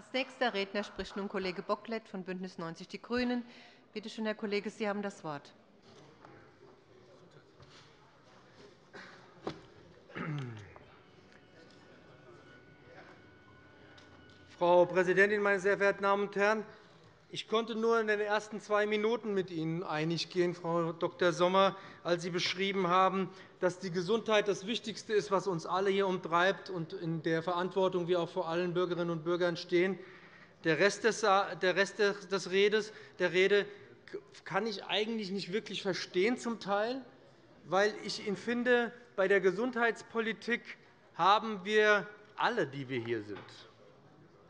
Als nächster Redner spricht nun Kollege Bocklet von BÜNDNIS 90 die GRÜNEN. Bitte schön, Herr Kollege, Sie haben das Wort. Frau Präsidentin, meine sehr verehrten Damen und Herren! Ich konnte nur in den ersten zwei Minuten mit Ihnen einig gehen, Frau Dr. Sommer, als Sie beschrieben haben, dass die Gesundheit das Wichtigste ist, was uns alle hier umtreibt und in der Verantwortung wir auch vor allen Bürgerinnen und Bürgern stehen. Der Rest des, Redes, der Rede kann ich eigentlich nicht wirklich verstehen, zum Teil, weil ich finde, bei der Gesundheitspolitik haben wir alle, die wir hier sind,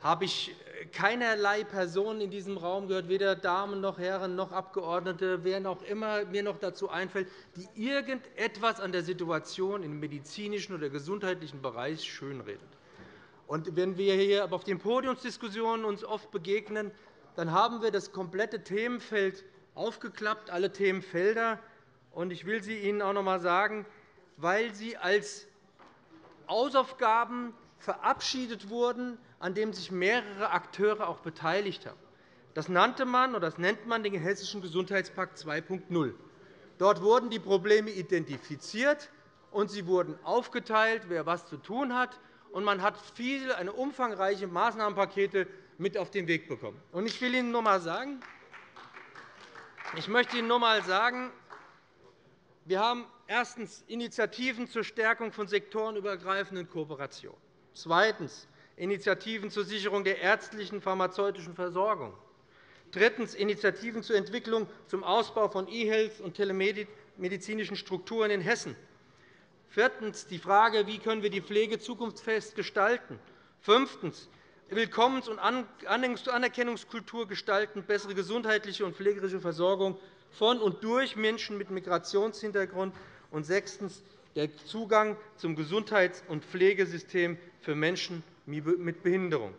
habe ich keinerlei Personen in diesem Raum gehört, weder Damen noch Herren noch Abgeordnete, wer noch immer mir noch dazu einfällt, die irgendetwas an der Situation im medizinischen oder gesundheitlichen Bereich schönredet. Und wenn wir hier auf den Podiumsdiskussionen uns oft begegnen, dann haben wir das komplette Themenfeld aufgeklappt, alle Themenfelder. Und ich will sie Ihnen auch noch einmal sagen, weil sie als Hausaufgaben verabschiedet wurden, an dem sich mehrere Akteure auch beteiligt haben. Das nannte man oder das nennt man den Hessischen Gesundheitspakt 2.0. Dort wurden die Probleme identifiziert, und sie wurden aufgeteilt, wer was zu tun hat. Und man hat viele, eine umfangreiche Maßnahmenpakete mit auf den Weg bekommen. Und ich will Ihnen nur einmal sagen, ich möchte Ihnen nur einmal sagen, wir haben erstens Initiativen zur Stärkung von sektorenübergreifenden Kooperationen. Zweitens Initiativen zur Sicherung der ärztlichen pharmazeutischen Versorgung. Drittens. Initiativen zur Entwicklung zum Ausbau von E-Health und telemedizinischen Strukturen in Hessen. Viertens. Die Frage, wie können wir die Pflege zukunftsfest gestalten. Fünftens. Willkommens- und Anerkennungskultur gestalten, bessere gesundheitliche und pflegerische Versorgung von und durch Menschen mit Migrationshintergrund. Und sechstens. Der Zugang zum Gesundheits- und Pflegesystem für Menschen mit Behinderung.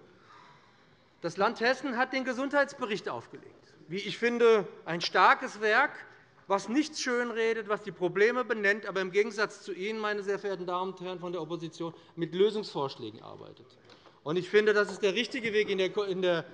Das Land Hessen hat den Gesundheitsbericht aufgelegt. Wie ich finde, ein starkes Werk, das nichts schönredet, das die Probleme benennt, aber im Gegensatz zu Ihnen, meine sehr verehrten Damen und Herren von der Opposition, mit Lösungsvorschlägen arbeitet. Ich finde, das ist der richtige Weg in der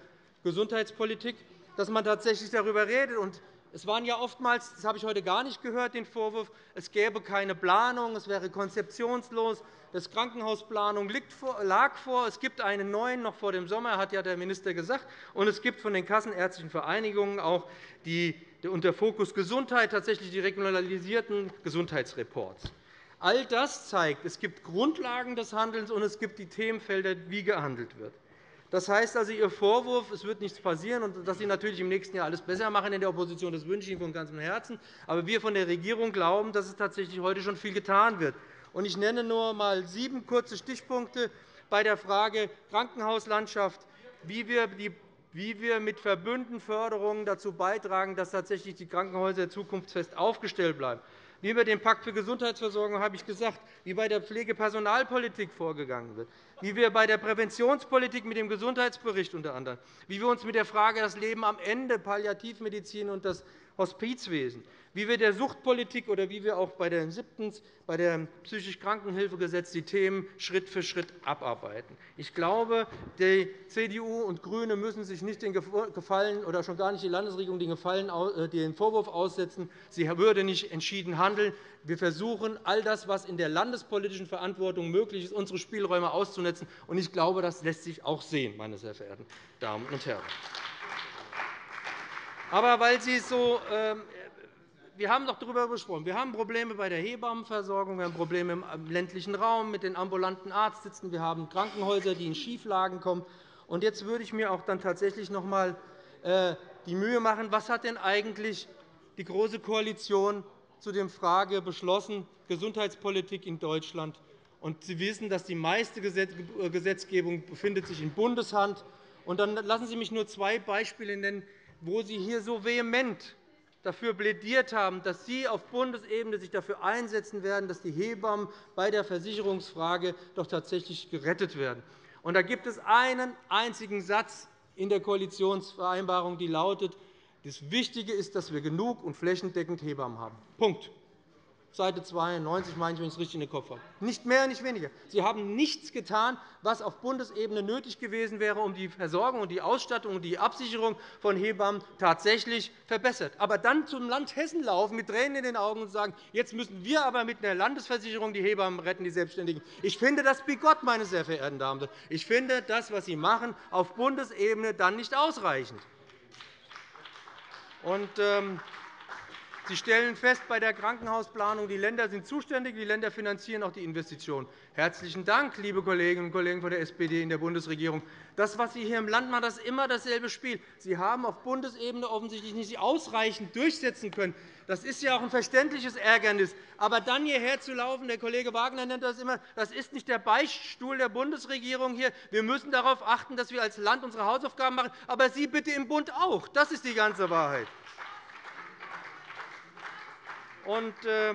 Gesundheitspolitik, dass man tatsächlich darüber redet. Es waren ja oftmals, das habe ich heute gar nicht gehört, den Vorwurf, es gäbe keine Planung, es wäre konzeptionslos. Das Krankenhausplanung lag vor. Es gibt einen neuen noch vor dem Sommer, hat ja der Minister gesagt. Und es gibt von den Kassenärztlichen Vereinigungen auch die, unter Fokus Gesundheit tatsächlich die regionalisierten Gesundheitsreports. All das zeigt, es gibt Grundlagen des Handelns und es gibt die Themenfelder, wie gehandelt wird. Das heißt also, Ihr Vorwurf, es wird nichts passieren und dass Sie natürlich im nächsten Jahr alles besser machen in der Opposition, das wünsche ich Ihnen von ganzem Herzen. Aber wir von der Regierung glauben, dass es tatsächlich heute schon viel getan wird. Ich nenne nur einmal sieben kurze Stichpunkte bei der Frage Krankenhauslandschaft, wie wir mit Verbündenförderungen dazu beitragen, dass tatsächlich die Krankenhäuser zukunftsfest aufgestellt bleiben. Wie wir den Pakt für Gesundheitsversorgung habe ich gesagt, wie bei der Pflegepersonalpolitik vorgegangen wird, wie wir bei der Präventionspolitik mit dem Gesundheitsbericht unter anderem, wie wir uns mit der Frage das Leben am Ende, Palliativmedizin und das Hospizwesen, wie wir der Suchtpolitik oder wie wir auch bei der siebtens bei der psychisch Krankenhilfegesetz die Themen Schritt für Schritt abarbeiten. Ich glaube, die CDU und GRÜNE müssen sich nicht den Gefallen oder schon gar nicht die Landesregierung den, Gefallen, äh, den Vorwurf aussetzen, sie würde nicht entschieden handeln. Wir versuchen, all das, was in der landespolitischen Verantwortung möglich ist, unsere Spielräume auszunetzen. Ich glaube, das lässt sich auch sehen, meine sehr verehrten Damen und Herren. Aber weil Sie so ähm, wir haben doch darüber gesprochen. Wir haben Probleme bei der Hebammenversorgung, wir haben Probleme im ländlichen Raum mit den ambulanten Arztsitzen, wir haben Krankenhäuser, die in Schieflagen kommen. Und jetzt würde ich mir auch dann tatsächlich noch einmal äh, die Mühe machen, was hat denn eigentlich die Große Koalition zu der Frage beschlossen, Gesundheitspolitik in Deutschland. Und Sie wissen, dass die meiste Gesetzgebung befindet sich in Bundeshand. Und dann lassen Sie mich nur zwei Beispiele nennen, wo Sie hier so vehement dafür plädiert haben, dass Sie auf Bundesebene sich dafür einsetzen werden, dass die Hebammen bei der Versicherungsfrage doch tatsächlich gerettet werden. Und da gibt es einen einzigen Satz in der Koalitionsvereinbarung, die lautet, das Wichtige ist, dass wir genug und flächendeckend Hebammen haben. Punkt. Seite 92, meine ich, wenn ich es richtig in den Kopf habe. Nicht mehr, nicht weniger. Sie haben nichts getan, was auf Bundesebene nötig gewesen wäre, um die Versorgung und die Ausstattung und die Absicherung von Hebammen tatsächlich verbessert. Aber dann zum Land Hessen laufen mit Tränen in den Augen und sagen, jetzt müssen wir aber mit einer Landesversicherung die Hebammen retten, die Selbstständigen. Ich finde das bigott, meine sehr verehrten Damen und Herren. Ich finde das, was Sie machen, auf Bundesebene dann nicht ausreichend. Und, ähm, Sie stellen fest, bei der Krankenhausplanung, die Länder sind zuständig, die Länder finanzieren auch die Investitionen. Herzlichen Dank, liebe Kolleginnen und Kollegen von der SPD in der Bundesregierung. Das, was Sie hier im Land machen, ist immer dasselbe Spiel. Sie haben auf Bundesebene offensichtlich nicht ausreichend durchsetzen können. Das ist ja auch ein verständliches Ärgernis. Aber dann hierher zu laufen, der Kollege Wagner nennt das immer, das ist nicht der Beichtstuhl der Bundesregierung hier. Wir müssen darauf achten, dass wir als Land unsere Hausaufgaben machen, aber Sie bitte im Bund auch. Das ist die ganze Wahrheit. Und, äh,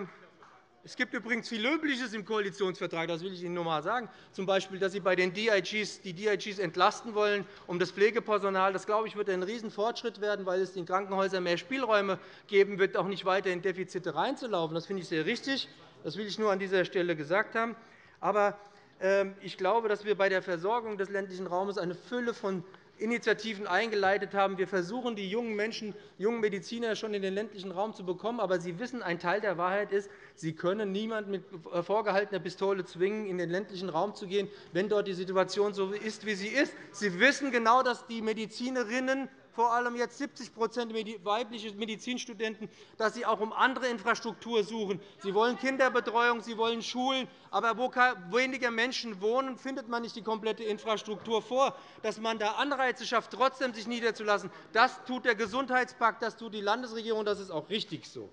es gibt übrigens viel Löbliches im Koalitionsvertrag, das will ich Ihnen nur einmal sagen, z. B., dass Sie bei den DIGs die DIGs entlasten wollen, um das Pflegepersonal. Das glaube ich, wird ein Riesenfortschritt werden, weil es den Krankenhäusern mehr Spielräume geben wird, auch nicht weiter in Defizite reinzulaufen. Das finde ich sehr richtig. Das will ich nur an dieser Stelle gesagt haben. Aber ähm, ich glaube, dass wir bei der Versorgung des ländlichen Raums eine Fülle von Initiativen eingeleitet haben. Wir versuchen, die jungen Menschen, jungen Mediziner schon in den ländlichen Raum zu bekommen. Aber Sie wissen, ein Teil der Wahrheit ist, Sie können niemanden mit vorgehaltener Pistole zwingen, in den ländlichen Raum zu gehen, wenn dort die Situation so ist, wie sie ist. Sie wissen genau, dass die Medizinerinnen vor allem jetzt 70% weibliche Medizinstudenten, dass sie auch um andere Infrastruktur suchen. Sie wollen Kinderbetreuung, sie wollen Schulen. Aber wo weniger Menschen wohnen, findet man nicht die komplette Infrastruktur vor. Dass man da Anreize schafft, trotzdem sich niederzulassen, das tut der Gesundheitspakt, das tut die Landesregierung. Das ist auch richtig so.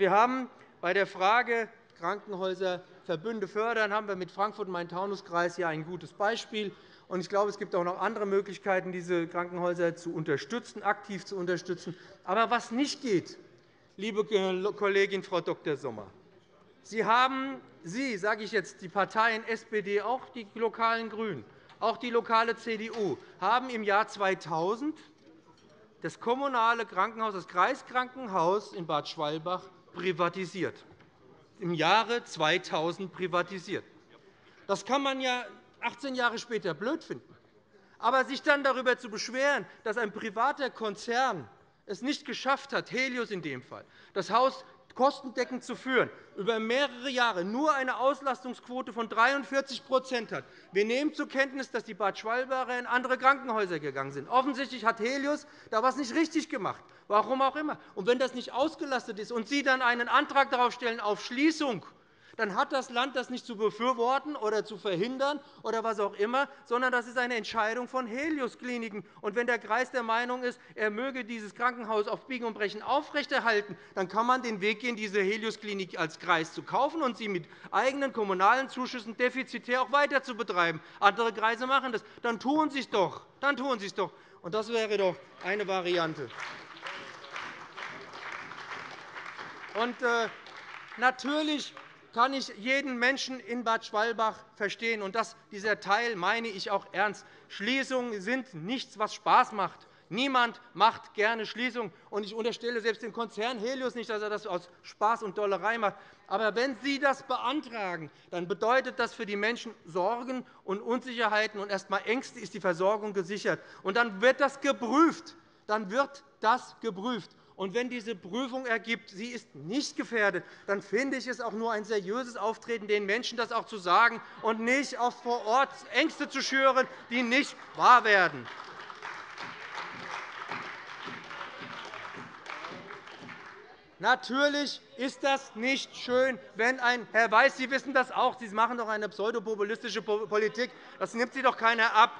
wir haben bei der Frage Krankenhäuser Verbünde fördern, haben wir mit Frankfurt im Main-Taunus-Kreis ja ein gutes Beispiel. Ich glaube, es gibt auch noch andere Möglichkeiten, diese Krankenhäuser zu unterstützen, aktiv zu unterstützen. Aber was nicht geht, liebe Kollegin Frau Dr. Sommer, Sie haben, Sie, sage ich jetzt, die Parteien SPD, auch die lokalen GRÜNEN, auch die lokale CDU, haben im Jahr 2000 das kommunale Krankenhaus, das Kreiskrankenhaus in Bad Schwalbach privatisiert. Im Jahre 2000 privatisiert. Das kann man ja 18 Jahre später blöd finden. Aber sich dann darüber zu beschweren, dass ein privater Konzern es nicht geschafft hat, Helios in dem Fall, das Haus kostendeckend zu führen, über mehrere Jahre nur eine Auslastungsquote von 43% hat. Wir nehmen zur Kenntnis, dass die Bad Schwalbacher in andere Krankenhäuser gegangen sind. Offensichtlich hat Helios da etwas nicht richtig gemacht, warum auch immer. Und wenn das nicht ausgelastet ist und Sie dann einen Antrag darauf stellen auf Schließung, dann hat das Land das nicht zu befürworten oder zu verhindern oder was auch immer, sondern das ist eine Entscheidung von Helios-Kliniken. Und wenn der Kreis der Meinung ist, er möge dieses Krankenhaus auf Biegen und Brechen aufrechterhalten, dann kann man den Weg gehen, diese Helios-Klinik als Kreis zu kaufen und sie mit eigenen kommunalen Zuschüssen defizitär auch weiter zu betreiben. Andere Kreise machen das. Dann tun Sie es doch. Dann tun Sie es doch. Und das wäre doch eine Variante. Und, äh, Natürlich kann ich jeden Menschen in Bad Schwalbach verstehen. Und das, dieser Teil meine ich auch ernst. Schließungen sind nichts, was Spaß macht. Niemand macht gerne Schließungen. Und ich unterstelle selbst dem Konzern Helios nicht, dass er das aus Spaß und Dollerei macht. Aber wenn Sie das beantragen, dann bedeutet das für die Menschen Sorgen und Unsicherheiten und erst einmal Ängste, ist die Versorgung gesichert. Und dann wird das geprüft. Dann wird das geprüft. Und wenn diese Prüfung ergibt, sie ist nicht gefährdet, dann finde ich es auch nur ein seriöses Auftreten, den Menschen das auch zu sagen und nicht auch vor Ort Ängste zu schüren, die nicht wahr werden. Natürlich ist das nicht schön, wenn ein Herr Weiß, Sie wissen das auch, Sie machen doch eine pseudopopulistische Politik. Das nimmt Sie doch keiner ab.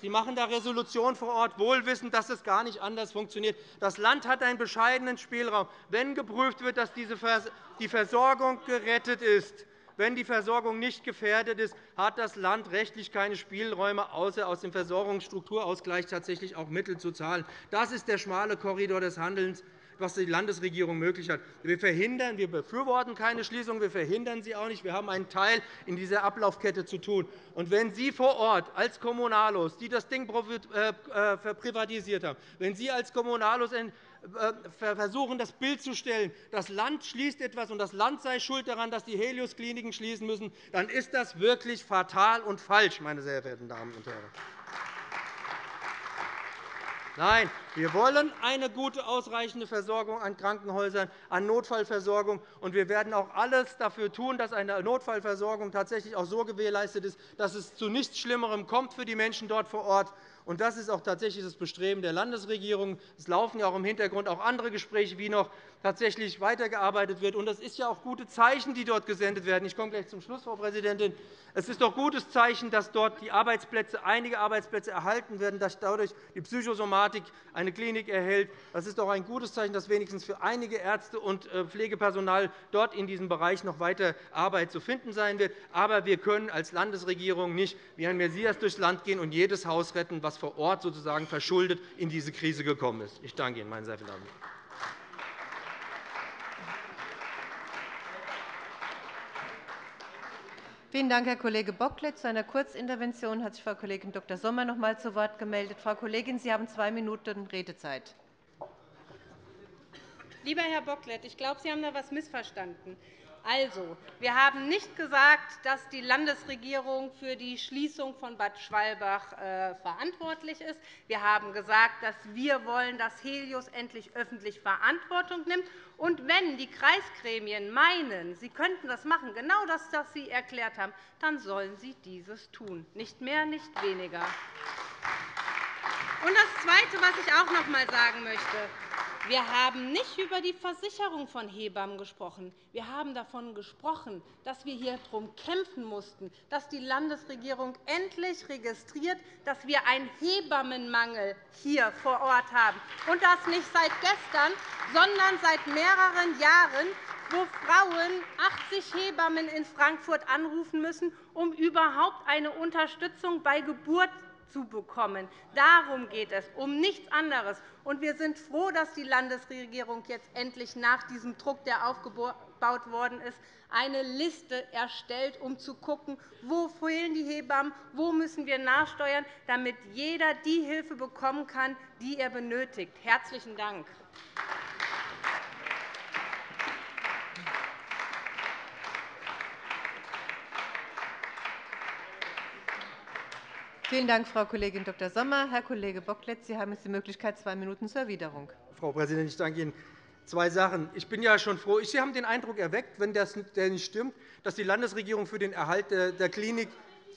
Sie machen da Resolutionen vor Ort, wohl wissend, dass es gar nicht anders funktioniert. Das Land hat einen bescheidenen Spielraum. Wenn geprüft wird, dass die Versorgung gerettet ist, wenn die Versorgung nicht gefährdet ist, hat das Land rechtlich keine Spielräume, außer aus dem Versorgungsstrukturausgleich tatsächlich auch Mittel zu zahlen. Das ist der schmale Korridor des Handelns. Was die Landesregierung möglich hat. Wir verhindern, wir befürworten keine Schließung, wir verhindern sie auch nicht. Wir haben einen Teil in dieser Ablaufkette zu tun. Und wenn Sie vor Ort als Kommunalos, die das Ding äh, äh, privatisiert haben, wenn Sie als Kommunalos äh, versuchen, das Bild zu stellen, das Land schließt etwas und das Land sei schuld daran, dass die Helios-Kliniken schließen müssen, dann ist das wirklich fatal und falsch, meine sehr verehrten Damen und Herren. Nein, wir wollen eine gute, ausreichende Versorgung an Krankenhäusern, an Notfallversorgung. Und wir werden auch alles dafür tun, dass eine Notfallversorgung tatsächlich auch so gewährleistet ist, dass es zu nichts Schlimmerem kommt für die Menschen dort vor Ort. Und das ist auch tatsächlich das Bestreben der Landesregierung. Es laufen ja auch im Hintergrund auch andere Gespräche, wie noch tatsächlich weitergearbeitet wird. Und das ist ja auch gute Zeichen, die dort gesendet werden. Ich komme gleich zum Schluss, Frau Präsidentin. Es ist doch gutes Zeichen, dass dort die Arbeitsplätze, einige Arbeitsplätze erhalten werden, dass dadurch die Psychosomatik eine Klinik erhält. Das ist doch ein gutes Zeichen, dass wenigstens für einige Ärzte und äh, Pflegepersonal dort in diesem Bereich noch weiter Arbeit zu finden sein wird. Aber wir können als Landesregierung nicht wie ein Messias durchs Land gehen und jedes Haus retten, das vor Ort sozusagen verschuldet in diese Krise gekommen ist. Ich danke Ihnen, meine sehr verehrten Damen und Herren. Vielen Dank, Herr Kollege Bocklet. Zu einer Kurzintervention hat sich Frau Kollegin Dr. Sommer noch einmal zu Wort gemeldet. Frau Kollegin, Sie haben zwei Minuten Redezeit. Lieber Herr Bocklet, ich glaube, Sie haben da etwas missverstanden. Also, wir haben nicht gesagt, dass die Landesregierung für die Schließung von Bad Schwalbach äh, verantwortlich ist. Wir haben gesagt, dass wir wollen, dass Helios endlich öffentlich Verantwortung nimmt. Und wenn die Kreisgremien meinen, sie könnten das machen, genau das, was Sie erklärt haben, dann sollen sie dieses tun. Nicht mehr, nicht weniger. Und das Zweite, was ich auch noch einmal sagen möchte. Wir haben nicht über die Versicherung von Hebammen gesprochen. Wir haben davon gesprochen, dass wir hier darum kämpfen mussten, dass die Landesregierung endlich registriert, dass wir einen Hebammenmangel hier vor Ort haben. Und das nicht seit gestern, sondern seit mehreren Jahren, wo Frauen 80 Hebammen in Frankfurt anrufen müssen, um überhaupt eine Unterstützung bei Geburt zu bekommen. Darum geht es, um nichts anderes. Und wir sind froh, dass die Landesregierung jetzt endlich nach diesem Druck, der aufgebaut worden ist, eine Liste erstellt, um zu schauen, wo fehlen die Hebammen, wo müssen wir nachsteuern, damit jeder die Hilfe bekommen kann, die er benötigt. – Herzlichen Dank. Vielen Dank, Frau Kollegin Dr. Sommer. Herr Kollege Bocklet, Sie haben jetzt die Möglichkeit, zwei Minuten zur Erwiderung. Frau Präsidentin, ich danke Ihnen. Zwei Sachen. Ich bin ja schon froh. Sie haben den Eindruck erweckt, wenn das nicht stimmt, dass die Landesregierung für den Erhalt der Klinik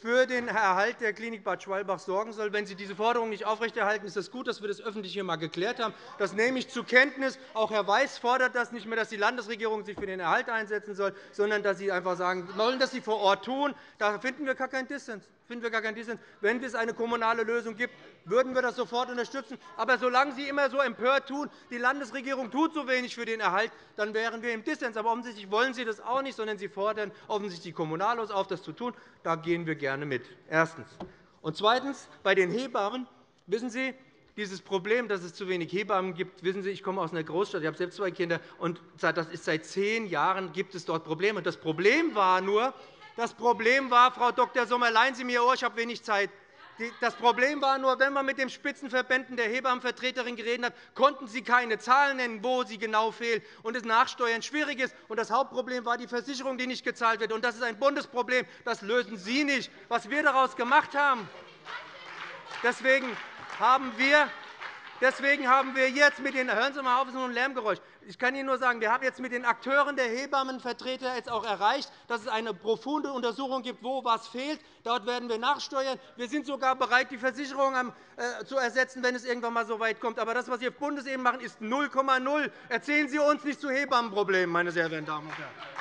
für den Erhalt der Klinik Bad Schwalbach sorgen soll. Wenn Sie diese Forderung nicht aufrechterhalten, ist es gut, dass wir das öffentlich hier einmal geklärt haben. Das nehme ich zur Kenntnis. Auch Herr Weiß fordert das nicht mehr, dass die Landesregierung sich für den Erhalt einsetzen soll, sondern dass Sie einfach sagen wollen, dass Sie vor Ort tun. Da finden wir gar keinen Dissens finden wir gar keinen Dissens. Wenn es eine kommunale Lösung gibt, würden wir das sofort unterstützen. Aber solange Sie immer so empört tun, die Landesregierung tut so wenig für den Erhalt, dann wären wir im Dissens. Aber offensichtlich wollen Sie das auch nicht, sondern Sie fordern offensichtlich die Kommunalos auf, das zu tun. Da gehen wir gerne mit. Erstens. Und zweitens. Bei den Hebammen wissen Sie, dieses Problem, dass es zu wenig Hebammen gibt, wissen Sie, ich komme aus einer Großstadt, ich habe selbst zwei Kinder, und das ist seit zehn Jahren gibt es dort Probleme. Das Problem war nur, das Problem war, Frau Dr. Sommer, leihen Sie mir Ohr, ich habe wenig Zeit. Das Problem war nur, wenn man mit den Spitzenverbänden der Hebammenvertreterin geredet hat, konnten sie keine Zahlen nennen, wo sie genau fehlen und das Nachsteuern schwierig ist. Das Hauptproblem war die Versicherung, die nicht gezahlt wird. Das ist ein Bundesproblem. Das lösen Sie nicht. Was wir daraus gemacht haben, deswegen haben wir Deswegen haben wir jetzt mit den Hören Sie mal auf, es ein Lärmgeräusch. Ich kann Ihnen nur sagen, wir haben jetzt mit den Akteuren der Hebammenvertreter jetzt auch erreicht, dass es eine profunde Untersuchung gibt, wo was fehlt. Dort werden wir nachsteuern. Wir sind sogar bereit, die Versicherung äh, zu ersetzen, wenn es irgendwann einmal so weit kommt. Aber das, was Sie auf Bundesebene machen, ist 0,0. Erzählen Sie uns nicht zu Hebammenproblemen, meine sehr verehrten Damen und Herren.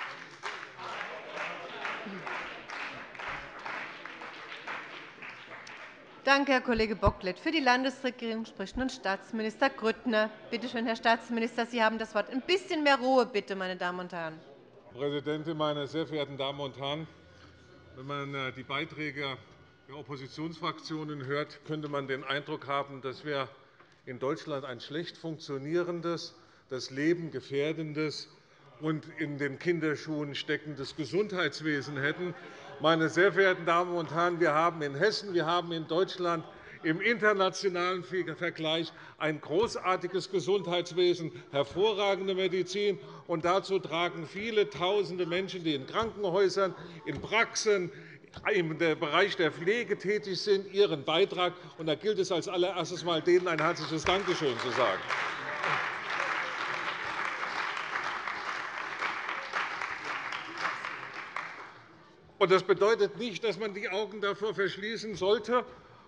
Danke, Herr Kollege Bocklet. Für die Landesregierung spricht nun Staatsminister Grüttner. Bitte schön, Herr Staatsminister, Sie haben das Wort. Ein bisschen mehr Ruhe, bitte, meine Damen und Herren. Frau Präsidentin, meine sehr verehrten Damen und Herren! Wenn man äh, die Beiträge der Oppositionsfraktionen hört, könnte man den Eindruck haben, dass wir in Deutschland ein schlecht funktionierendes, das Leben gefährdendes und in den Kinderschuhen steckendes Gesundheitswesen hätten. Meine sehr verehrten Damen und Herren, wir haben in Hessen, wir haben in Deutschland im internationalen Vergleich ein großartiges Gesundheitswesen, hervorragende Medizin. Und dazu tragen viele Tausende Menschen, die in Krankenhäusern, in Praxen, im Bereich der Pflege tätig sind, ihren Beitrag. Und da gilt es als allererstes einmal, denen ein herzliches Dankeschön zu sagen. Das bedeutet nicht, dass man die Augen davor verschließen sollte,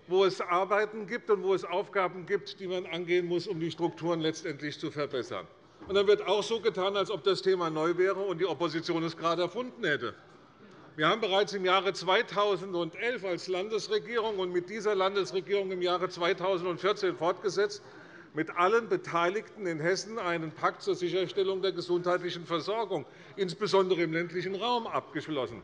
wo es Arbeiten gibt und wo es Aufgaben gibt, die man angehen muss, um die Strukturen letztendlich zu verbessern. Und dann wird auch so getan, als ob das Thema neu wäre und die Opposition es gerade erfunden hätte. Wir haben bereits im Jahre 2011 als Landesregierung und mit dieser Landesregierung im Jahre 2014 fortgesetzt, mit allen Beteiligten in Hessen einen Pakt zur Sicherstellung der gesundheitlichen Versorgung, insbesondere im ländlichen Raum, abgeschlossen.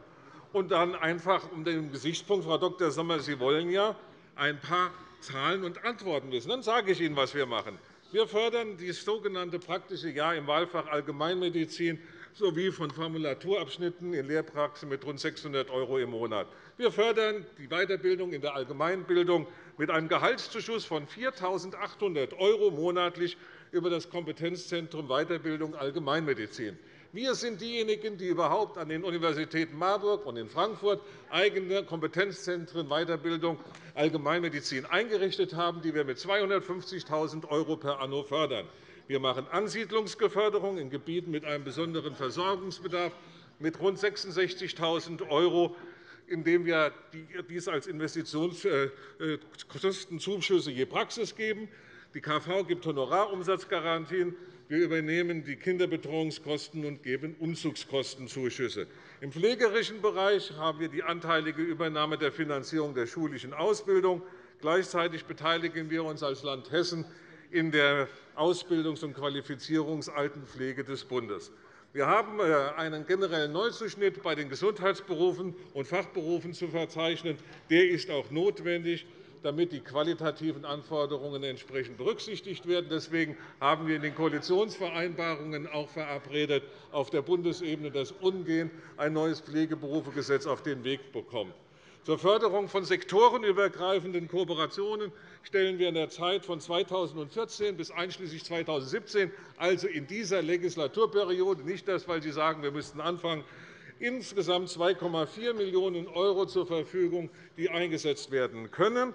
Und dann einfach um den Gesichtspunkt, Frau Dr. Sommer, Sie wollen ja ein paar Zahlen und Antworten wissen. Dann sage ich Ihnen, was wir machen. Wir fördern das sogenannte praktische Jahr im Wahlfach Allgemeinmedizin sowie von Formulaturabschnitten in Lehrpraxen mit rund 600 € im Monat. Wir fördern die Weiterbildung in der Allgemeinbildung mit einem Gehaltszuschuss von 4.800 € monatlich über das Kompetenzzentrum Weiterbildung Allgemeinmedizin. Wir sind diejenigen, die überhaupt an den Universitäten Marburg und in Frankfurt eigene Kompetenzzentren Weiterbildung Allgemeinmedizin eingerichtet haben, die wir mit 250.000 € per anno fördern. Wir machen Ansiedlungsgeförderung in Gebieten mit einem besonderen Versorgungsbedarf mit rund 66.000 €, indem wir dies als Investitionskostenzuschüsse je Praxis geben. Die KV gibt Honorarumsatzgarantien. Wir übernehmen die Kinderbetreuungskosten und geben Umzugskostenzuschüsse. Im pflegerischen Bereich haben wir die anteilige Übernahme der Finanzierung der schulischen Ausbildung. Gleichzeitig beteiligen wir uns als Land Hessen in der Ausbildungs- und Qualifizierungsaltenpflege des Bundes. Wir haben äh, einen generellen Neuzuschnitt bei den Gesundheitsberufen und Fachberufen zu verzeichnen. Der ist auch notwendig damit die qualitativen Anforderungen entsprechend berücksichtigt werden. Deswegen haben wir in den Koalitionsvereinbarungen auch verabredet, auf der Bundesebene das umgehend ein neues Pflegeberufegesetz auf den Weg bekommen. Zur Förderung von sektorenübergreifenden Kooperationen stellen wir in der Zeit von 2014 bis einschließlich 2017, also in dieser Legislaturperiode, nicht das, weil Sie sagen, wir müssten anfangen, insgesamt 2,4 Millionen € zur Verfügung, die eingesetzt werden können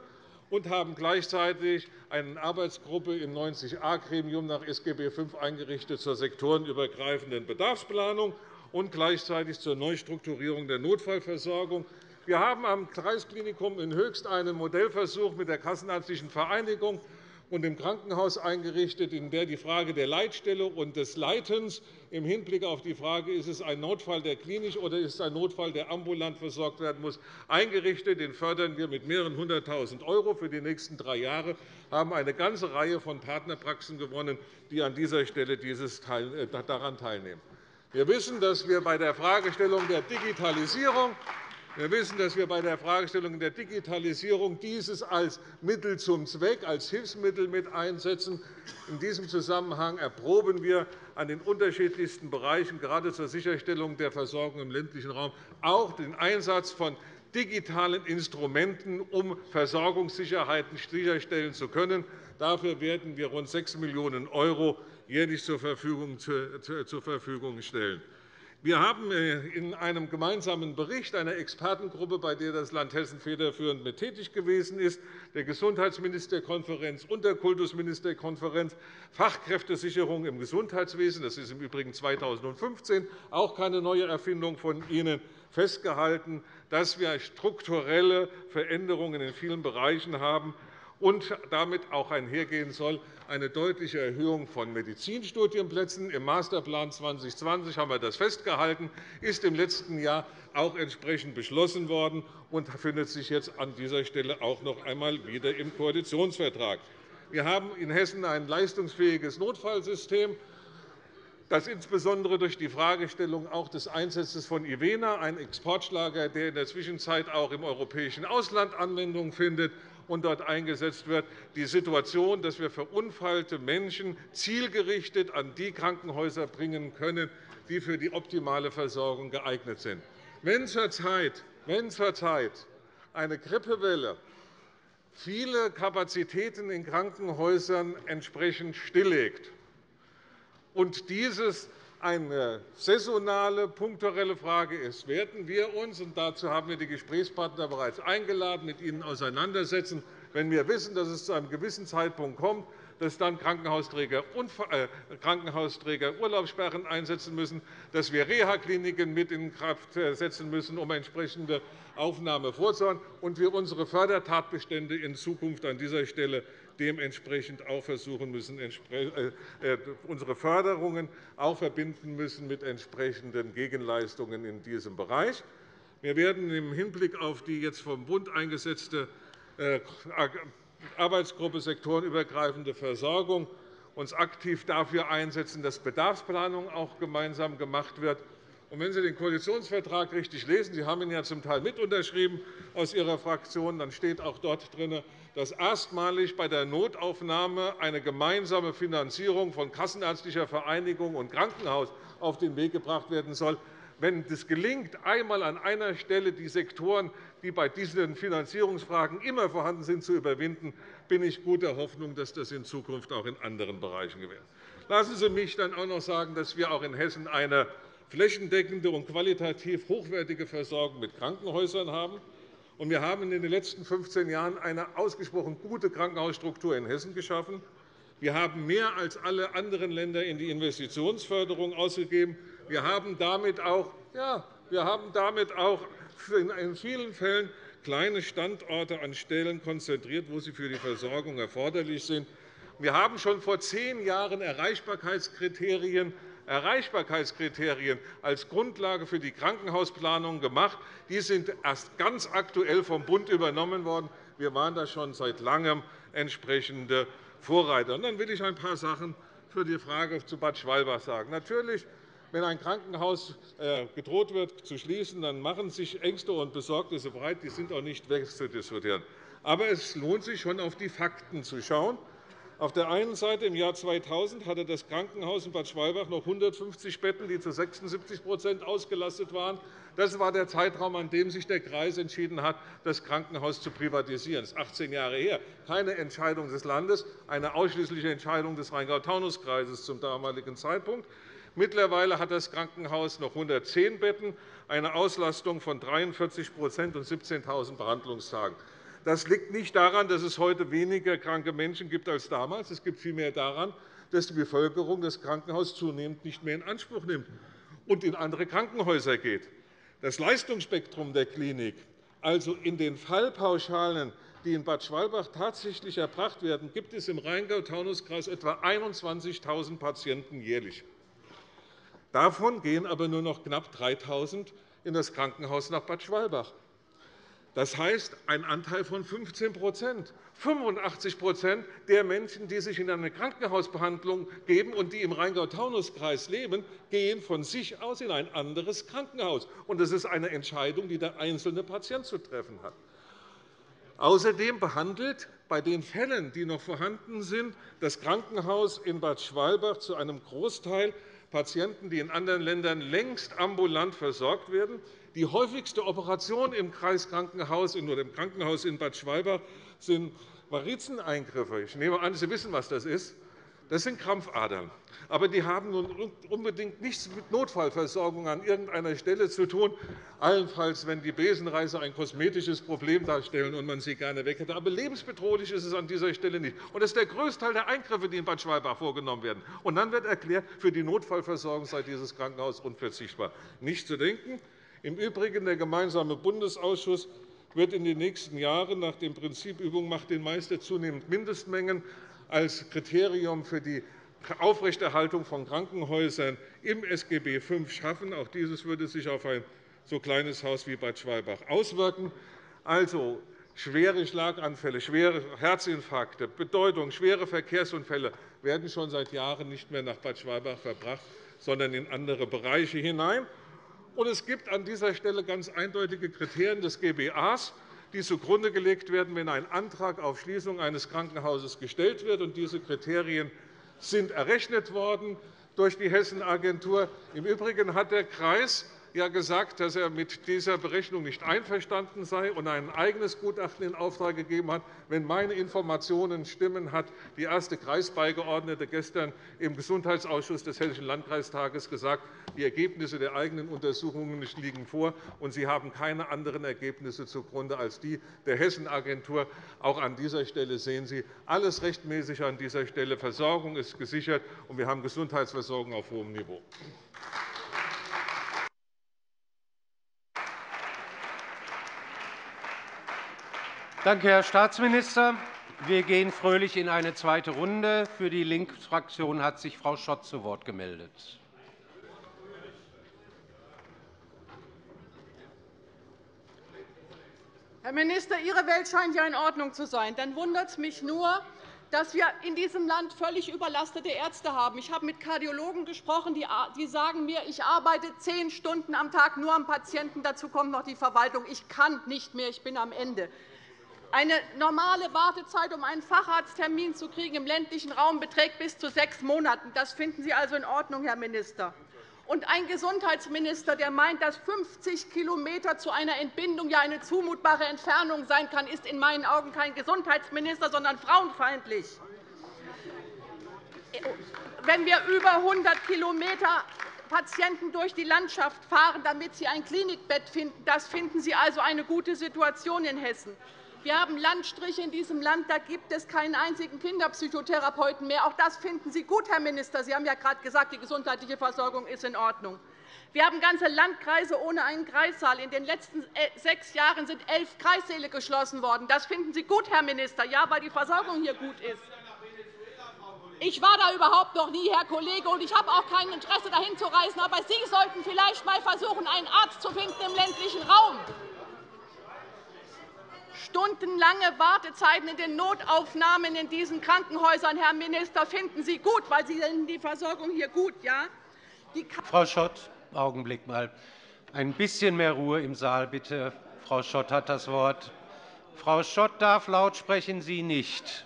und haben gleichzeitig eine Arbeitsgruppe im 90a-Gremium nach SGB V eingerichtet zur sektorenübergreifenden Bedarfsplanung und gleichzeitig zur Neustrukturierung der Notfallversorgung. Wir haben am Kreisklinikum in Höchst einen Modellversuch mit der Kassenärztlichen Vereinigung und dem Krankenhaus eingerichtet, in der die Frage der Leitstelle und des Leitens im Hinblick auf die Frage, ist es ein Notfall, der klinisch oder ist es ein Notfall, der ambulant versorgt werden muss, eingerichtet. Den fördern wir mit mehreren hunderttausend € für die nächsten drei Jahre. Wir haben eine ganze Reihe von Partnerpraxen gewonnen, die an dieser Stelle äh, daran teilnehmen. Wir wissen, dass wir bei der Fragestellung der Digitalisierung wir wissen, dass wir bei der Fragestellung der Digitalisierung dieses als Mittel zum Zweck, als Hilfsmittel mit einsetzen. In diesem Zusammenhang erproben wir an den unterschiedlichsten Bereichen, gerade zur Sicherstellung der Versorgung im ländlichen Raum, auch den Einsatz von digitalen Instrumenten, um Versorgungssicherheiten sicherstellen zu können. Dafür werden wir rund 6 Millionen € jährlich zur Verfügung stellen. Wir haben äh, in einem gemeinsamen Bericht einer Expertengruppe, bei der das Land Hessen federführend mit tätig gewesen ist, der Gesundheitsministerkonferenz und der Kultusministerkonferenz Fachkräftesicherung im Gesundheitswesen, das ist im Übrigen 2015 auch keine neue Erfindung von Ihnen, festgehalten, dass wir strukturelle Veränderungen in vielen Bereichen haben und damit auch einhergehen soll eine deutliche Erhöhung von Medizinstudienplätzen. Im Masterplan 2020 haben wir das festgehalten, ist im letzten Jahr auch entsprechend beschlossen worden und findet sich jetzt an dieser Stelle auch noch einmal wieder im Koalitionsvertrag. Wir haben in Hessen ein leistungsfähiges Notfallsystem das insbesondere durch die Fragestellung auch des Einsatzes von Ivena, ein Exportschlager, der in der Zwischenzeit auch im europäischen Ausland Anwendung findet, und dort eingesetzt wird, die Situation, dass wir verunfallte Menschen zielgerichtet an die Krankenhäuser bringen können, die für die optimale Versorgung geeignet sind. Wenn zurzeit, wenn eine Grippewelle viele Kapazitäten in Krankenhäusern entsprechend stilllegt und dieses eine saisonale, punktuelle Frage ist, werden wir uns, und dazu haben wir die Gesprächspartner bereits eingeladen, mit ihnen auseinandersetzen, wenn wir wissen, dass es zu einem gewissen Zeitpunkt kommt, dass dann Krankenhausträger, äh, Krankenhausträger Urlaubssperren einsetzen müssen, dass wir Reha-Kliniken mit in Kraft setzen müssen, um entsprechende Aufnahme vorzunehmen, und wir unsere Fördertatbestände in Zukunft an dieser Stelle dementsprechend auch versuchen müssen, äh, äh, unsere Förderungen auch verbinden müssen mit entsprechenden Gegenleistungen in diesem Bereich. Wir werden im Hinblick auf die jetzt vom Bund eingesetzte Arbeitsgruppe sektorenübergreifende Versorgung uns aktiv dafür einsetzen, dass Bedarfsplanung auch gemeinsam gemacht wird. Und wenn Sie den Koalitionsvertrag richtig lesen, Sie haben ihn ja zum Teil mit unterschrieben aus Ihrer Fraktion, dann steht auch dort drin, dass erstmalig bei der Notaufnahme eine gemeinsame Finanzierung von Kassenärztlicher Vereinigung und Krankenhaus auf den Weg gebracht werden soll. Wenn es gelingt, einmal an einer Stelle die Sektoren die bei diesen Finanzierungsfragen immer vorhanden sind, zu überwinden, bin ich guter Hoffnung, dass das in Zukunft auch in anderen Bereichen gewährt. Lassen Sie mich dann auch noch sagen, dass wir auch in Hessen eine flächendeckende und qualitativ hochwertige Versorgung mit Krankenhäusern haben. Wir haben in den letzten 15 Jahren eine ausgesprochen gute Krankenhausstruktur in Hessen geschaffen. Wir haben mehr als alle anderen Länder in die Investitionsförderung ausgegeben. Wir haben damit auch, ja, wir haben damit auch in vielen Fällen kleine Standorte an Stellen konzentriert, wo sie für die Versorgung erforderlich sind. Wir haben schon vor zehn Jahren Erreichbarkeitskriterien Erreichbarkeitskriterien als Grundlage für die Krankenhausplanung gemacht. Die sind erst ganz aktuell vom Bund übernommen worden. Wir waren da schon seit Langem entsprechende Vorreiter. Dann will ich ein paar Sachen für die Frage zu Bad Schwalbach sagen. Natürlich wenn ein Krankenhaus äh, gedroht wird zu schließen, dann machen sich Ängste und Besorgnisse breit. Die sind auch nicht wegzudiskutieren. Aber es lohnt sich schon, auf die Fakten zu schauen. Auf der einen Seite im Jahr 2000 hatte das Krankenhaus in Bad Schwalbach noch 150 Betten, die zu 76% ausgelastet waren. Das war der Zeitraum, an dem sich der Kreis entschieden hat, das Krankenhaus zu privatisieren. Das ist 18 Jahre her. Keine Entscheidung des Landes, eine ausschließliche Entscheidung des Rheingau-Taunus-Kreises zum damaligen Zeitpunkt. Mittlerweile hat das Krankenhaus noch 110 Betten, eine Auslastung von 43% und 17.000 Behandlungstagen. Das liegt nicht daran, dass es heute weniger kranke Menschen gibt als damals. Es liegt vielmehr daran, dass die Bevölkerung das Krankenhaus zunehmend nicht mehr in Anspruch nimmt und in andere Krankenhäuser geht. Das Leistungsspektrum der Klinik, also in den Fallpauschalen, die in Bad Schwalbach tatsächlich erbracht werden, gibt es im Rheingau-Taunus-Kreis etwa 21.000 Patienten jährlich. Davon gehen aber nur noch knapp 3.000 in das Krankenhaus nach Bad Schwalbach. Das heißt, ein Anteil von 15% 85% der Menschen, die sich in eine Krankenhausbehandlung geben und die im Rheingau-Taunus-Kreis leben, gehen von sich aus in ein anderes Krankenhaus. Das ist eine Entscheidung, die der einzelne Patient zu treffen hat. Außerdem behandelt bei den Fällen, die noch vorhanden sind, das Krankenhaus in Bad Schwalbach zu einem Großteil Patienten, die in anderen Ländern längst ambulant versorgt werden. Die häufigste Operation im Kreiskrankenhaus oder im Krankenhaus in Bad Schwalbach sind Varizeneingriffe. Ich nehme an, Sie wissen, was das ist. Das sind Krampfadern. Aber die haben nun unbedingt nichts mit Notfallversorgung an irgendeiner Stelle zu tun, allenfalls, wenn die Besenreißer ein kosmetisches Problem darstellen und man sie gerne weg hätte. Aber lebensbedrohlich ist es an dieser Stelle nicht. Und das ist der größte Teil der Eingriffe, die in Bad Schwalbach vorgenommen werden. Und dann wird erklärt, für die Notfallversorgung sei dieses Krankenhaus unverzichtbar. Nicht zu denken. Im Übrigen der gemeinsame Bundesausschuss wird in den nächsten Jahren nach dem Prinzip Übung macht den Meister zunehmend Mindestmengen als Kriterium für die Aufrechterhaltung von Krankenhäusern im SGB V schaffen. Auch dieses würde sich auf ein so kleines Haus wie Bad Schwalbach auswirken. Also, schwere Schlaganfälle, schwere Herzinfarkte, Bedeutung, schwere Verkehrsunfälle werden schon seit Jahren nicht mehr nach Bad Schwalbach verbracht, sondern in andere Bereiche hinein. Und es gibt an dieser Stelle ganz eindeutige Kriterien des GBAs, die zugrunde gelegt werden, wenn ein Antrag auf Schließung eines Krankenhauses gestellt wird. Diese Kriterien sind errechnet worden durch die Hessenagentur. Im Übrigen hat der Kreis ja gesagt, dass er mit dieser Berechnung nicht einverstanden sei und ein eigenes Gutachten in Auftrag gegeben hat. Wenn meine Informationen stimmen, hat die erste Kreisbeigeordnete gestern im Gesundheitsausschuss des Hessischen Landkreistages gesagt, die Ergebnisse der eigenen Untersuchungen liegen vor, und sie haben keine anderen Ergebnisse zugrunde als die der Hessenagentur. Auch an dieser Stelle sehen Sie alles rechtmäßig an dieser Stelle. Versorgung ist gesichert, und wir haben Gesundheitsversorgung auf hohem Niveau. Danke, Herr Staatsminister. Wir gehen fröhlich in eine zweite Runde. Für die Linksfraktion hat sich Frau Schott zu Wort gemeldet. Herr Minister, Ihre Welt scheint ja in Ordnung zu sein. Dann wundert es mich nur, dass wir in diesem Land völlig überlastete Ärzte haben. Ich habe mit Kardiologen gesprochen, die sagen mir, ich arbeite zehn Stunden am Tag nur am Patienten. Dazu kommt noch die Verwaltung. Ich kann nicht mehr. Ich bin am Ende. Eine normale Wartezeit, um einen Facharzttermin zu kriegen im ländlichen Raum, beträgt bis zu sechs Monaten. Das finden Sie also in Ordnung, Herr Minister. Und ein Gesundheitsminister, der meint, dass 50 km zu einer Entbindung ja eine zumutbare Entfernung sein kann, ist in meinen Augen kein Gesundheitsminister, sondern frauenfeindlich. Wenn wir über 100 km Patienten durch die Landschaft fahren, damit sie ein Klinikbett finden, das finden Sie also eine gute Situation in Hessen. Wir haben Landstriche in diesem Land, da gibt es keinen einzigen Kinderpsychotherapeuten mehr. Auch das finden Sie gut, Herr Minister. Sie haben ja gerade gesagt, die gesundheitliche Versorgung ist in Ordnung. Wir haben ganze Landkreise ohne einen Kreissaal. In den letzten äh, sechs Jahren sind elf Kreissäle geschlossen worden. Das finden Sie gut, Herr Minister, ja, weil die Versorgung hier gut ist. Ich war da überhaupt noch nie, Herr Kollege, und ich habe auch kein Interesse, dahin zu reisen. Aber Sie sollten vielleicht einmal versuchen, einen Arzt zu finden im ländlichen Raum stundenlange Wartezeiten in den Notaufnahmen in diesen Krankenhäusern, Herr Minister, finden Sie gut, weil Sie finden die Versorgung hier gut, ja? Frau Schott, Augenblick mal. Ein bisschen mehr Ruhe im Saal, bitte. Frau Schott hat das Wort. Frau Schott darf laut sprechen, Sie nicht.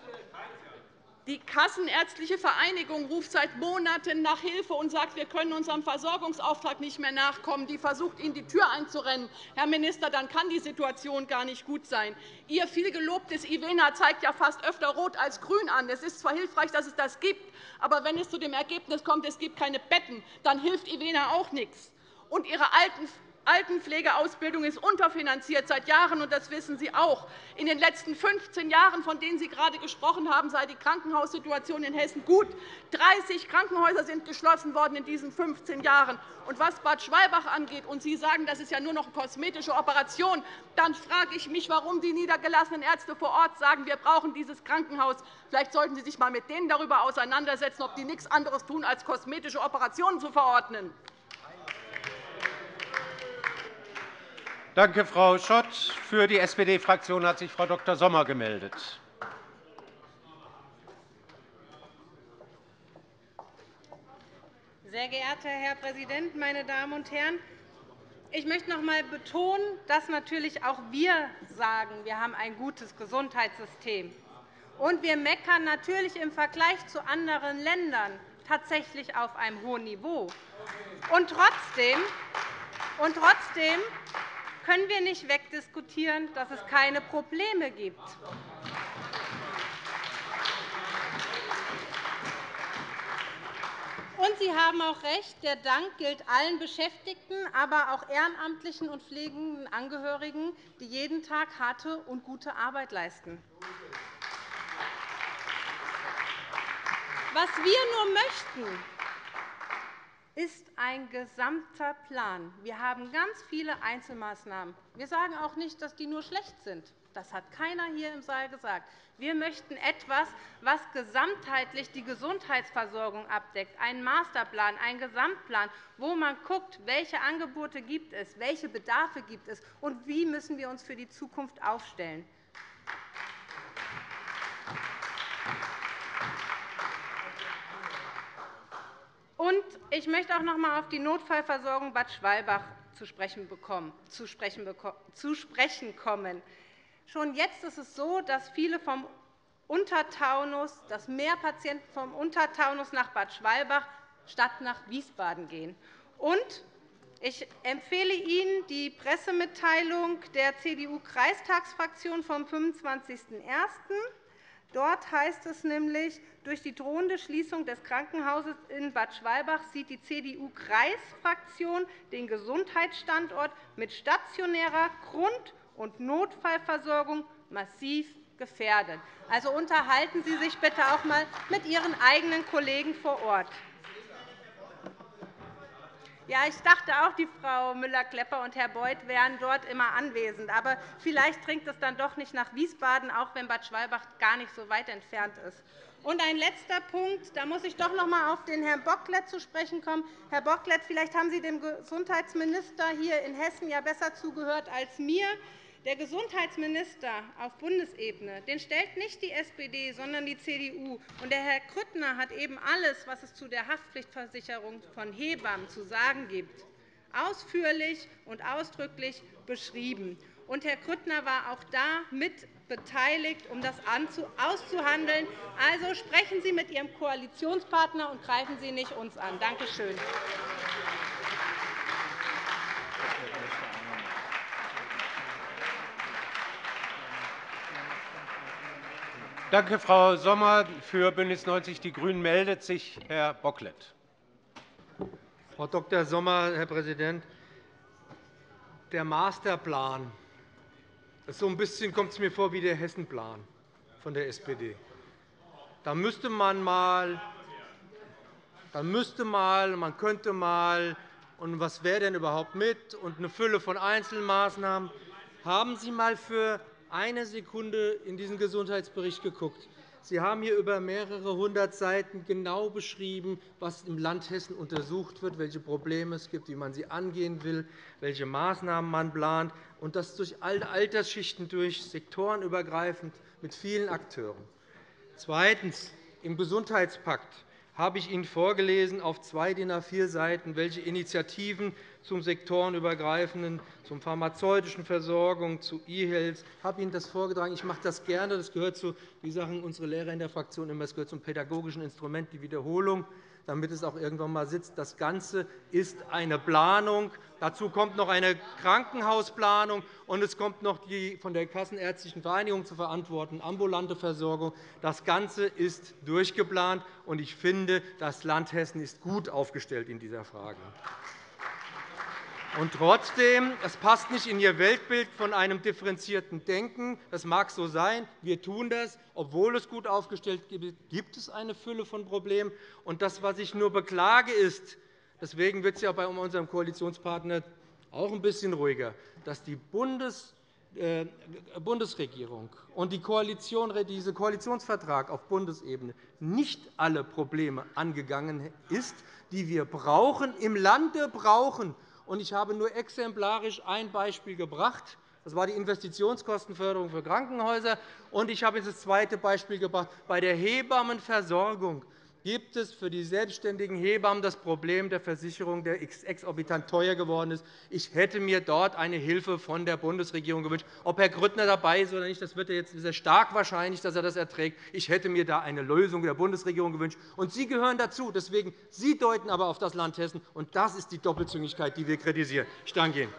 Die Kassenärztliche Vereinigung ruft seit Monaten nach Hilfe und sagt, wir können unserem Versorgungsauftrag nicht mehr nachkommen. Die versucht, Ihnen die Tür einzurennen. Herr Minister, dann kann die Situation gar nicht gut sein. Ihr vielgelobtes IVENA zeigt ja fast öfter rot als grün an. Es ist zwar hilfreich, dass es das gibt, aber wenn es zu dem Ergebnis kommt, es gibt keine Betten, dann hilft IVENA auch nichts. Und Ihre alten Altenpflegeausbildung ist unterfinanziert seit Jahren, und das wissen Sie auch. In den letzten 15 Jahren, von denen Sie gerade gesprochen haben, sei die Krankenhaussituation in Hessen gut. 30 Krankenhäuser sind geschlossen worden in diesen 15 Jahren. Und was Bad Schwalbach angeht, und Sie sagen, das ist ja nur noch eine kosmetische Operation, dann frage ich mich, warum die niedergelassenen Ärzte vor Ort sagen, wir brauchen dieses Krankenhaus. Vielleicht sollten Sie sich einmal mit denen darüber auseinandersetzen, ob die nichts anderes tun, als kosmetische Operationen zu verordnen. Danke, Frau Schott. Für die SPD-Fraktion hat sich Frau Dr. Sommer gemeldet. Sehr geehrter Herr Präsident, meine Damen und Herren! Ich möchte noch einmal betonen, dass natürlich auch wir sagen, wir haben ein gutes Gesundheitssystem. Und wir meckern natürlich im Vergleich zu anderen Ländern tatsächlich auf einem hohen Niveau. Und trotzdem, und trotzdem können wir nicht wegdiskutieren, dass es keine Probleme gibt. Und Sie haben auch recht, der Dank gilt allen Beschäftigten, aber auch ehrenamtlichen und pflegenden Angehörigen, die jeden Tag harte und gute Arbeit leisten. Was wir nur möchten, ist ein gesamter Plan. Wir haben ganz viele Einzelmaßnahmen. Wir sagen auch nicht, dass die nur schlecht sind. Das hat keiner hier im Saal gesagt. Wir möchten etwas, was gesamtheitlich die Gesundheitsversorgung abdeckt, einen Masterplan, einen Gesamtplan, wo man guckt, welche Angebote gibt es, welche Bedarfe gibt es und wie müssen wir uns für die Zukunft aufstellen. Und ich möchte auch noch einmal auf die Notfallversorgung Bad Schwalbach zu sprechen kommen. Schon jetzt ist es so, dass viele vom Untertaunus, dass mehr Patienten vom Untertaunus nach Bad Schwalbach statt nach Wiesbaden gehen. Und ich empfehle Ihnen die Pressemitteilung der CDU-Kreistagsfraktion vom 25.01. Dort heißt es nämlich, durch die drohende Schließung des Krankenhauses in Bad Schwalbach sieht die CDU-Kreisfraktion den Gesundheitsstandort mit stationärer Grund- und Notfallversorgung massiv gefährdet. Also unterhalten Sie sich bitte auch einmal mit Ihren eigenen Kollegen vor Ort. Ja, ich dachte auch, die Frau Müller-Klepper und Herr Beuth wären dort immer anwesend. Aber vielleicht dringt es dann doch nicht nach Wiesbaden, auch wenn Bad Schwalbach gar nicht so weit entfernt ist. Und ein letzter Punkt. Da muss ich doch noch einmal auf den Herrn Bocklet zu sprechen kommen. Herr Bocklet, vielleicht haben Sie dem Gesundheitsminister hier in Hessen ja besser zugehört als mir. Der Gesundheitsminister auf Bundesebene den stellt nicht die SPD, sondern die CDU. Und der Herr Grüttner hat eben alles, was es zu der Haftpflichtversicherung von Hebammen zu sagen gibt, ausführlich und ausdrücklich beschrieben. Und Herr Grüttner war auch da mit beteiligt, um das auszuhandeln. Also sprechen Sie mit Ihrem Koalitionspartner und greifen Sie nicht uns an. Danke schön. Danke, Frau Sommer. Für BÜNDNIS 90 die GRÜNEN meldet sich Herr Bocklet. Frau Dr. Sommer, Herr Präsident, der Masterplan so ein bisschen kommt es mir vor wie der Hessenplan von der SPD. Da müsste man mal, da müsste mal, man könnte mal, und was wäre denn überhaupt mit, und eine Fülle von Einzelmaßnahmen. Haben Sie einmal für eine Sekunde in diesen Gesundheitsbericht geguckt. Sie haben hier über mehrere hundert Seiten genau beschrieben, was im Land Hessen untersucht wird, welche Probleme es gibt, wie man sie angehen will, welche Maßnahmen man plant, und das durch alle Altersschichten, durch sektorenübergreifend mit vielen Akteuren. Zweitens. Im Gesundheitspakt habe ich Ihnen vorgelesen auf zwei DIN A4 Seiten, welche Initiativen zum sektorenübergreifenden, zum pharmazeutischen Versorgung, zu E-Health. Ich habe Ihnen das vorgetragen. Ich mache das gerne. Das gehört zu, wie sagen unsere Lehrer in der Fraktion immer, das gehört zum pädagogischen Instrument, die Wiederholung damit es auch irgendwann einmal sitzt. Das Ganze ist eine Planung. Dazu kommt noch eine Krankenhausplanung, und es kommt noch die von der Kassenärztlichen Vereinigung zu verantwortende ambulante Versorgung. Das Ganze ist durchgeplant, und ich finde, das Land Hessen ist gut aufgestellt in dieser Frage. Und trotzdem, es passt nicht in Ihr Weltbild von einem differenzierten Denken. Das mag so sein. Wir tun das. Obwohl es gut aufgestellt ist, gibt es eine Fülle von Problemen. Und das, was ich nur beklage, ist, deswegen wird es ja bei unserem Koalitionspartner auch ein bisschen ruhiger, dass die Bundes äh, Bundesregierung und die Koalition, dieser Koalitionsvertrag auf Bundesebene nicht alle Probleme angegangen ist, die wir brauchen, im Lande brauchen, ich habe nur exemplarisch ein Beispiel gebracht. Das war die Investitionskostenförderung für Krankenhäuser. Und ich habe jetzt das zweite Beispiel gebracht. Bei der Hebammenversorgung gibt es für die selbstständigen Hebammen das Problem der Versicherung, der exorbitant teuer geworden ist. Ich hätte mir dort eine Hilfe von der Bundesregierung gewünscht. Ob Herr Grüttner dabei ist oder nicht, das wird jetzt sehr stark wahrscheinlich, dass er das erträgt. Ich hätte mir da eine Lösung der Bundesregierung gewünscht. Und Sie gehören dazu. Deswegen, Sie deuten aber auf das Land Hessen. Und das ist die Doppelzüngigkeit, die wir kritisieren. Ich danke Ihnen.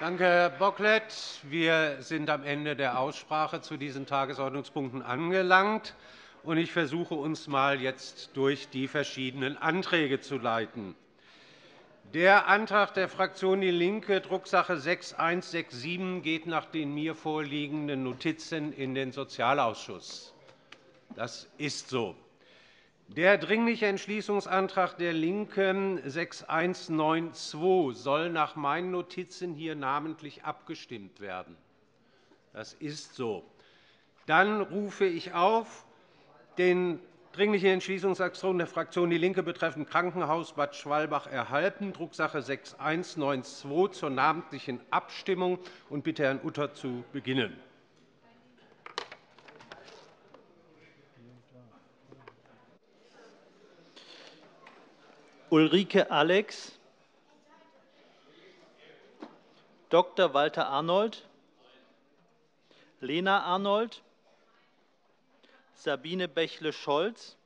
Danke, Herr Bocklet. Wir sind am Ende der Aussprache zu diesen Tagesordnungspunkten angelangt. Ich versuche uns mal jetzt durch die verschiedenen Anträge zu leiten. Der Antrag der Fraktion DIE LINKE, Drucksache 6167, geht nach den mir vorliegenden Notizen in den Sozialausschuss. Das ist so. Der Dringliche Entschließungsantrag der LINKEN 6192 soll nach meinen Notizen hier namentlich abgestimmt werden. Das ist so. Dann rufe ich auf den Dringlichen Entschließungsantrag der Fraktion DIE LINKE betreffend Krankenhaus Bad Schwalbach erhalten, Drucksache 6192, zur namentlichen Abstimmung und bitte Herrn Utter zu beginnen. Ulrike Alex, Dr. Walter Arnold, Lena Arnold, Sabine Bächle-Scholz,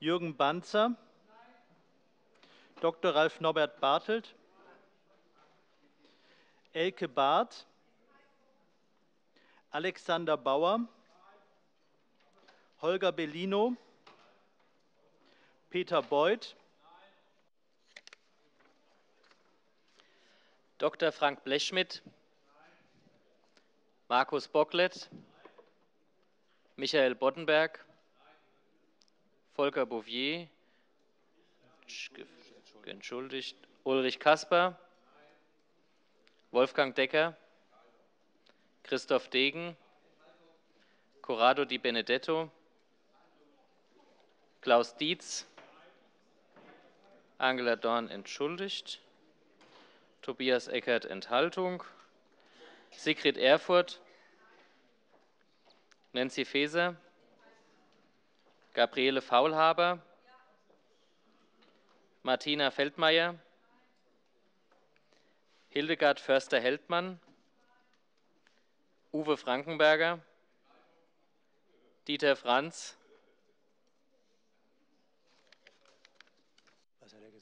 Jürgen Banzer, Dr. Ralf Norbert Bartelt, Elke Barth, Alexander Bauer, Holger Bellino, Peter Beuth, Dr. Frank Blechschmidt, Markus Bocklet, Michael Boddenberg, Volker Bouvier, entschuldigt, Ulrich Kasper, Wolfgang Decker, Christoph Degen, Corrado Di Benedetto, Klaus Dietz, Angela Dorn entschuldigt, Tobias Eckert Enthaltung, Sigrid Erfurt, Nancy Faeser, Gabriele Faulhaber, Martina Feldmayer, Hildegard Förster-Heldmann, Uwe Frankenberger, Dieter Franz,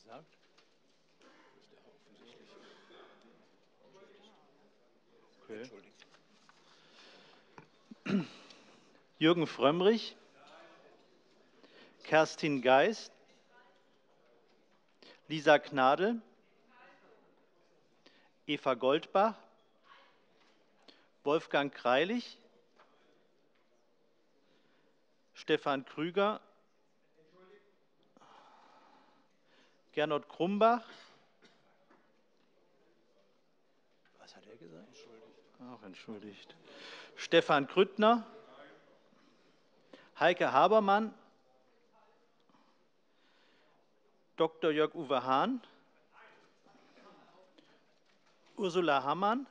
Was hat er gesagt? Okay. Jürgen Frömmrich, Kerstin Geist, Lisa Gnadl, Eva Goldbach, Wolfgang Greilich, Stefan Krüger, Gernot Krumbach. Was hat er gesagt? Auch entschuldigt. Stefan Krüttner, Heike Habermann, Dr. Jörg-Uwe Hahn, Ursula Hammann,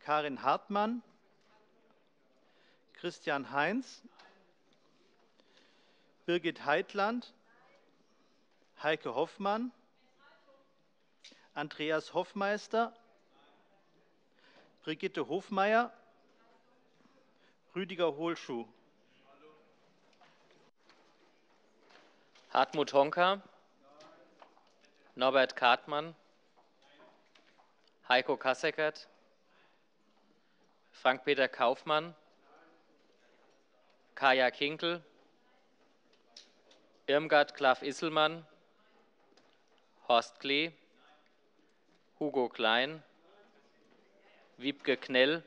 Karin Hartmann, Christian Heinz, Birgit Heitland, Heike Hoffmann, Andreas Hoffmeister, Brigitte Hofmeier, Rüdiger Hohlschuh. Hartmut Honka, Norbert Kartmann, Heiko Kasseckert, Frank-Peter Kaufmann, Kaya Kinkel, Irmgard Klaff-Isselmann, Horst Klee, Hugo Klein, Wiebke Knell,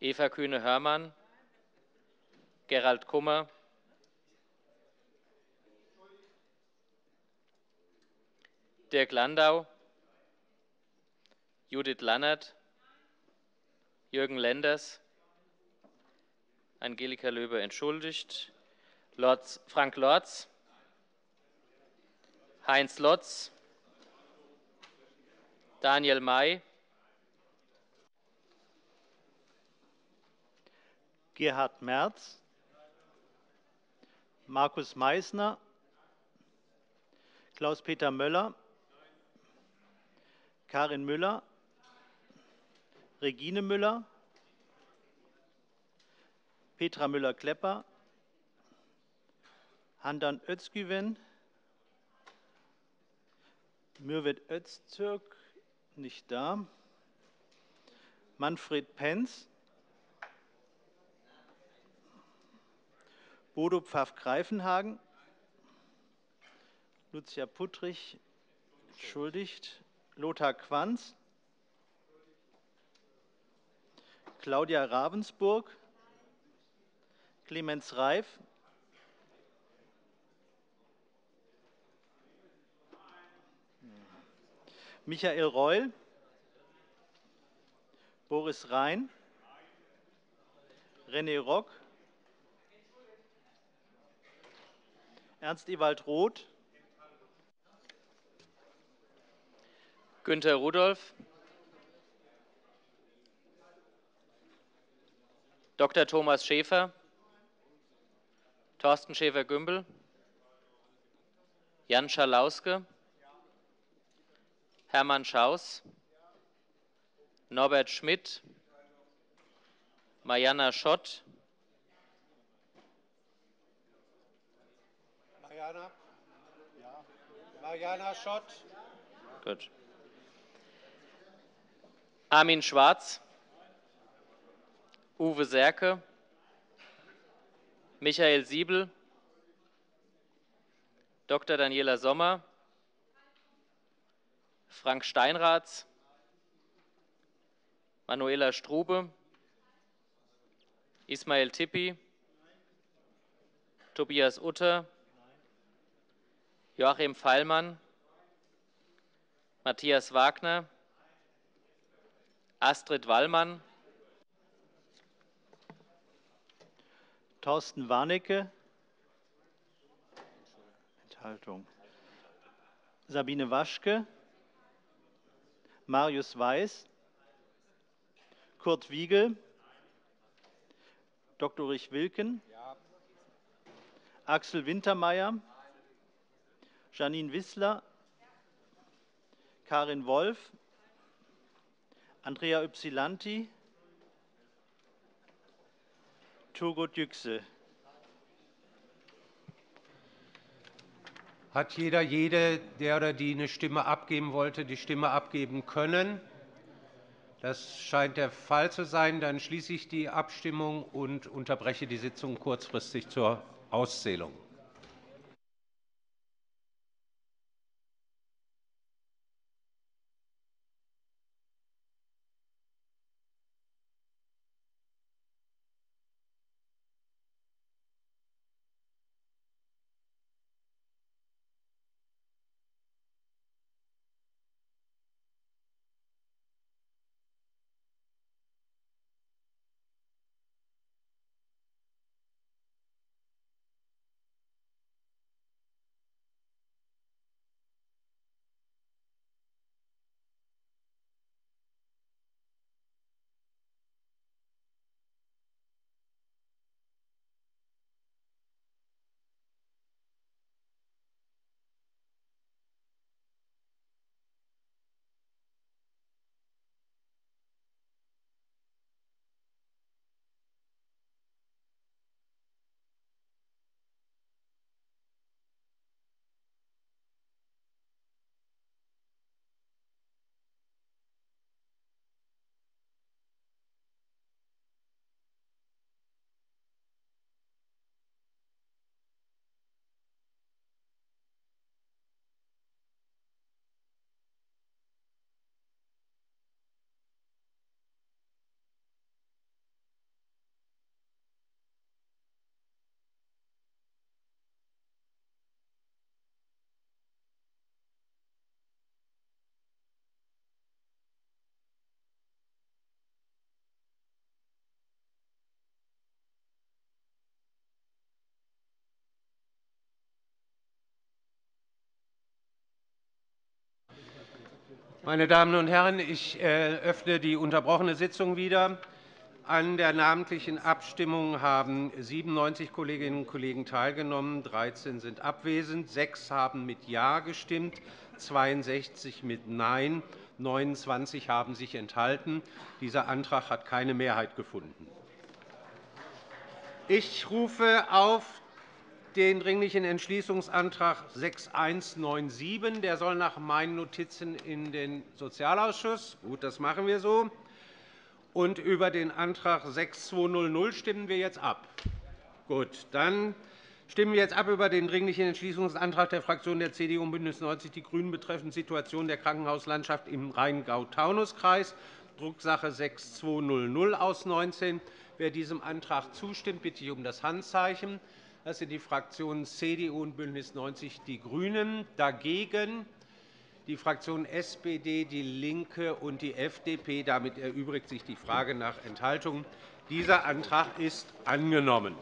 Eva Kühne-Hörmann, Gerald Kummer, Dirk Landau, Judith Lannert, Jürgen Lenders, Angelika Löbe entschuldigt, Lotz, Frank Lorz, Heinz Lotz, Daniel May, Gerhard Merz, Markus Meissner, Klaus-Peter Möller, Karin Müller, Regine Müller, Petra Müller-Klepper, Handan Özgüven, Mürvet Öztürk, nicht da, Manfred Penz, Bodo Pfaff-Greifenhagen, Lucia Puttrich, entschuldigt, Lothar Quanz, Claudia Ravensburg, Clemens Reif, Michael Reul, Boris Rhein, René Rock, Ernst Ewald Roth, Günter Rudolph, Dr. Thomas Schäfer, Thorsten Schäfer-Gümbel, Jan Schalauske, Hermann Schaus, Norbert Schmidt, Mariana Schott, Mariana? Ja. Mariana Schott. Gut. Armin Schwarz, Uwe Serke, Michael Siebel, Dr. Daniela Sommer, Frank Steinraths, Manuela Strube, Ismail Tippi, Tobias Utter, Joachim Feilmann, Matthias Wagner, Astrid Wallmann, Thorsten Warnecke. Enthaltung. Sabine Waschke. Marius Weiß. Kurt Wiegel. Dr. Ulrich Wilken. Axel Wintermeyer. Janine Wissler. Karin Wolf. Andrea Ypsilanti. Turgut Yüksel. Hat jeder, jede, der oder die eine Stimme abgeben wollte, die Stimme abgeben können? Das scheint der Fall zu sein. Dann schließe ich die Abstimmung und unterbreche die Sitzung kurzfristig zur Auszählung. Meine Damen und Herren, ich öffne die unterbrochene Sitzung wieder. An der namentlichen Abstimmung haben 97 Kolleginnen und Kollegen teilgenommen, 13 sind abwesend, sechs haben mit Ja gestimmt, 62 mit Nein, 29 haben sich enthalten. Dieser Antrag hat keine Mehrheit gefunden. Ich rufe auf den Dringlichen Entschließungsantrag 6197. Der soll nach meinen Notizen in den Sozialausschuss. Gut, das machen wir so. Und über den Antrag 6200 stimmen wir jetzt ab. Gut, dann stimmen wir jetzt ab über den Dringlichen Entschließungsantrag der Fraktionen der CDU und BÜNDNIS 90 die GRÜNEN betreffend Situation der Krankenhauslandschaft im Rheingau-Taunus-Kreis, Drucksache 6200 aus 19. Wer diesem Antrag zustimmt, bitte ich um das Handzeichen. Das sind die Fraktionen CDU und BÜNDNIS 90 die GRÜNEN. Dagegen die Fraktionen SPD, DIE LINKE und die FDP. Damit erübrigt sich die Frage nach Enthaltungen. Dieser Antrag ist angenommen.